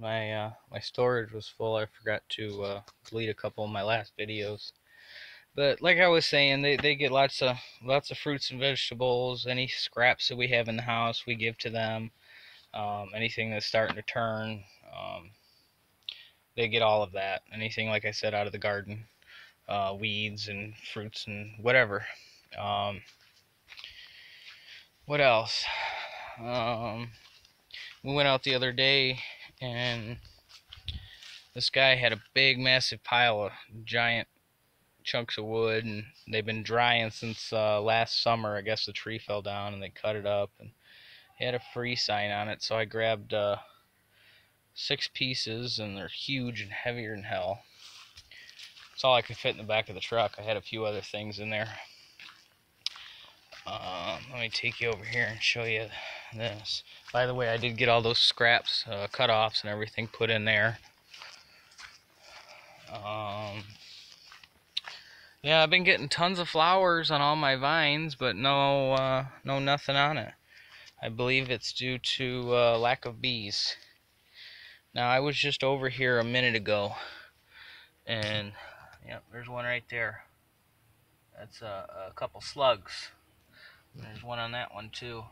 my uh, my storage was full. I forgot to uh, delete a couple of my last videos. But like I was saying, they, they get lots of lots of fruits and vegetables. Any scraps that we have in the house, we give to them. Um, anything that's starting to turn, um, they get all of that. Anything, like I said, out of the garden, uh, weeds and fruits and whatever. Um, what else? Um, we went out the other day and this guy had a big, massive pile of giant chunks of wood and they've been drying since uh, last summer. I guess the tree fell down and they cut it up and he had a free sign on it. So I grabbed uh, six pieces and they're huge and heavier than hell. That's all I could fit in the back of the truck. I had a few other things in there. Um, let me take you over here and show you this. By the way, I did get all those scraps, uh, cut-offs and everything put in there. Um, yeah, I've been getting tons of flowers on all my vines, but no, uh, no nothing on it. I believe it's due to uh, lack of bees. Now, I was just over here a minute ago, and yep, there's one right there. That's a, a couple slugs. There's one on that one too.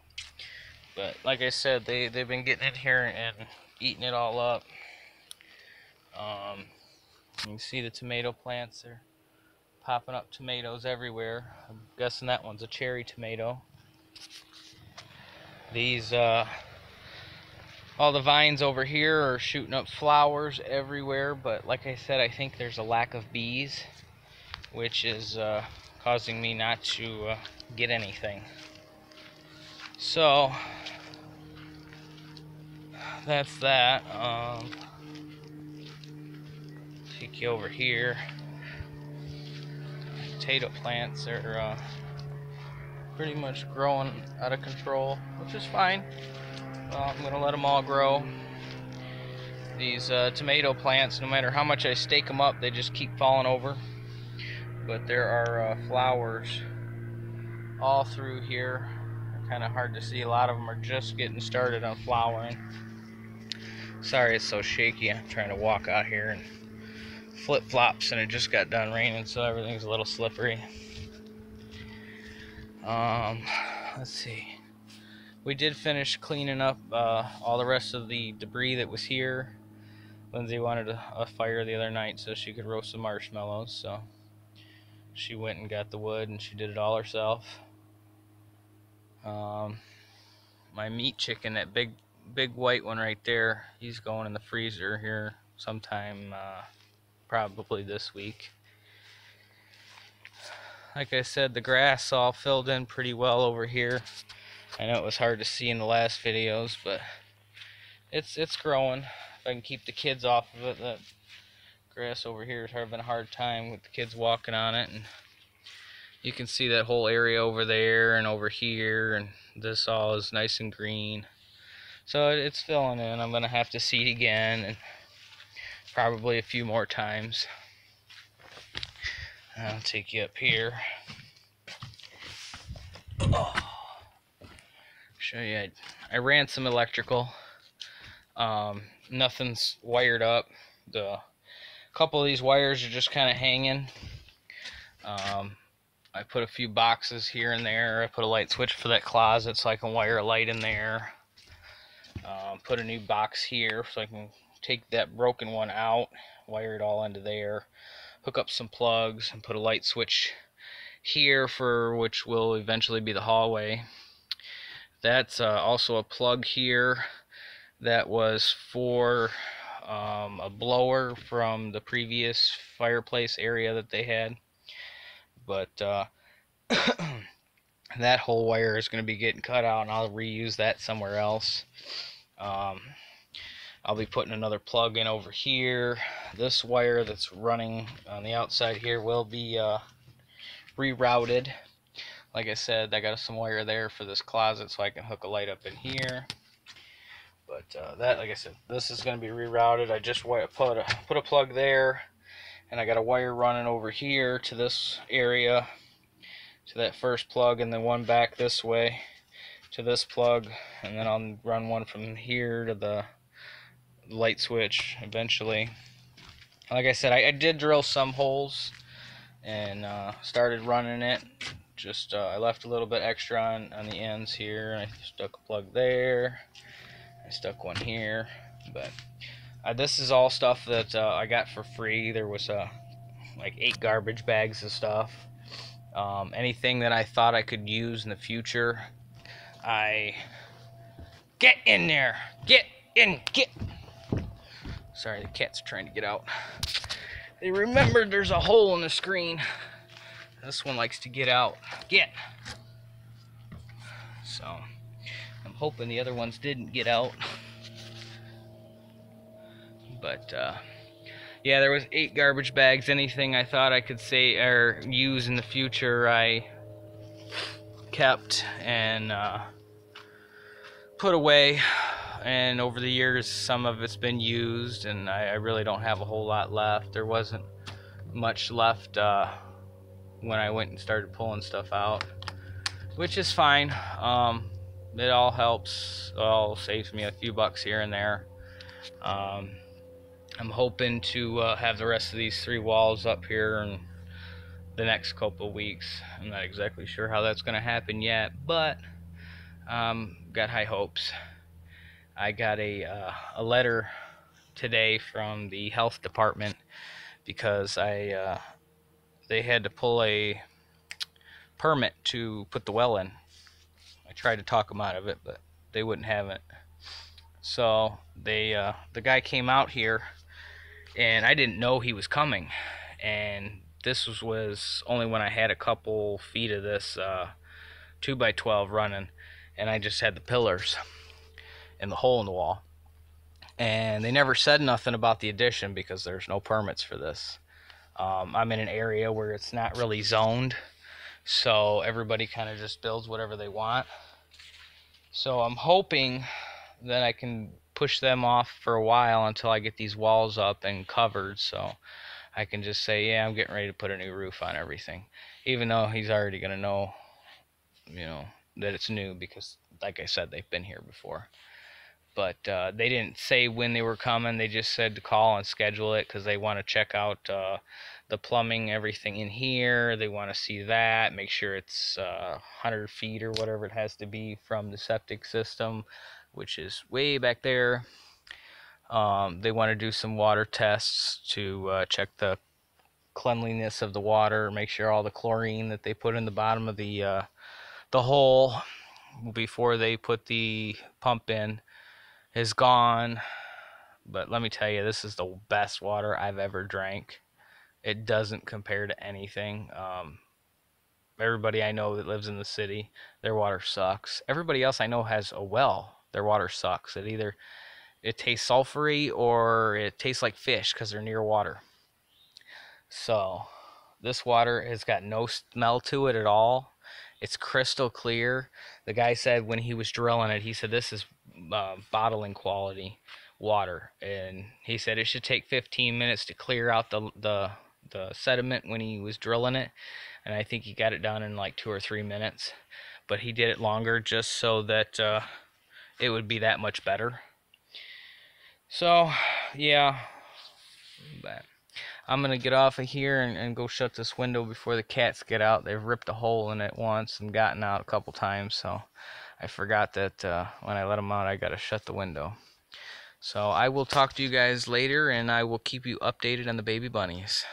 But like I said, they they've been getting in here and eating it all up. Um, you can see the tomato plants are popping up tomatoes everywhere. I'm guessing that one's a cherry tomato. These uh, all the vines over here are shooting up flowers everywhere, but like I said, I think there's a lack of bees, which is uh, causing me not to uh, get anything. So that's that. Um, take you over here. Potato plants are uh, pretty much growing out of control, which is fine. I'm gonna let them all grow. These uh, tomato plants, no matter how much I stake them up, they just keep falling over. But there are uh, flowers all through here. Kind of hard to see. A lot of them are just getting started on flowering. Sorry it's so shaky. I'm trying to walk out here and flip flops, and it just got done raining, so everything's a little slippery. Um, let's see. We did finish cleaning up uh, all the rest of the debris that was here. Lindsay wanted a, a fire the other night so she could roast some marshmallows, so she went and got the wood and she did it all herself. Um, my meat chicken, that big big white one right there, he's going in the freezer here sometime uh, probably this week. Like I said, the grass all filled in pretty well over here. I know it was hard to see in the last videos, but it's it's growing. If I can keep the kids off of it, that grass over here is having a hard time with the kids walking on it and you can see that whole area over there and over here and this all is nice and green. So it's filling in. I'm gonna have to seed again and probably a few more times. I'll take you up here. Oh. show you I, I ran some electrical. Um, nothing's wired up. The couple of these wires are just kind of hanging. Um, I put a few boxes here and there. I put a light switch for that closet so I can wire a light in there. Um, put a new box here so I can take that broken one out, wire it all into there, hook up some plugs, and put a light switch here for which will eventually be the hallway. That's uh, also a plug here that was for um, a blower from the previous fireplace area that they had but uh, that whole wire is going to be getting cut out and I'll reuse that somewhere else. Um, I'll be putting another plug in over here. This wire that's running on the outside here will be uh, rerouted. Like I said I got some wire there for this closet so I can hook a light up in here. But uh, that like I said this is going to be rerouted. I just put a, put a plug there and I got a wire running over here to this area to that first plug and then one back this way to this plug and then I'll run one from here to the light switch eventually. Like I said, I, I did drill some holes and uh, started running it. Just uh, I left a little bit extra on, on the ends here. And I stuck a plug there. I stuck one here. But uh, this is all stuff that uh, I got for free. There was uh, like eight garbage bags of stuff. Um, anything that I thought I could use in the future, I get in there. Get in. Get. Sorry, the cat's trying to get out. They remembered there's a hole in the screen. This one likes to get out. Get. So, I'm hoping the other ones didn't get out. But, uh, yeah, there was eight garbage bags. Anything I thought I could say or use in the future, I kept and uh, put away. And over the years, some of it's been used, and I, I really don't have a whole lot left. There wasn't much left uh, when I went and started pulling stuff out, which is fine. Um, it all helps. It all saves me a few bucks here and there. Um, I'm hoping to uh, have the rest of these three walls up here in the next couple weeks. I'm not exactly sure how that's going to happen yet, but um, got high hopes. I got a uh, a letter today from the health department because I uh, they had to pull a permit to put the well in. I tried to talk them out of it, but they wouldn't have it. So they uh, the guy came out here, and I didn't know he was coming, and this was, was only when I had a couple feet of this uh, two by twelve running, and I just had the pillars and the hole in the wall. And they never said nothing about the addition because there's no permits for this. Um, I'm in an area where it's not really zoned, so everybody kind of just builds whatever they want. So I'm hoping that I can push them off for a while until I get these walls up and covered so I can just say, yeah, I'm getting ready to put a new roof on everything. Even though he's already going to know, you know, that it's new because, like I said, they've been here before but uh, they didn't say when they were coming. They just said to call and schedule it because they want to check out uh, the plumbing, everything in here. They want to see that, make sure it's uh, 100 feet or whatever it has to be from the septic system, which is way back there. Um, they want to do some water tests to uh, check the cleanliness of the water, make sure all the chlorine that they put in the bottom of the uh, the hole before they put the pump in is gone. But let me tell you, this is the best water I've ever drank. It doesn't compare to anything. Um, everybody I know that lives in the city, their water sucks. Everybody else I know has a well. Their water sucks. It either it tastes sulfury or it tastes like fish because they're near water. So this water has got no smell to it at all. It's crystal clear. The guy said when he was drilling it, he said this is uh, bottling quality water, and he said it should take 15 minutes to clear out the the the sediment when he was drilling it, and I think he got it done in like two or three minutes, but he did it longer just so that uh, it would be that much better. So, yeah, but I'm gonna get off of here and, and go shut this window before the cats get out. They've ripped a hole in it once and gotten out a couple times, so. I forgot that uh, when I let them out, I got to shut the window. So I will talk to you guys later, and I will keep you updated on the baby bunnies.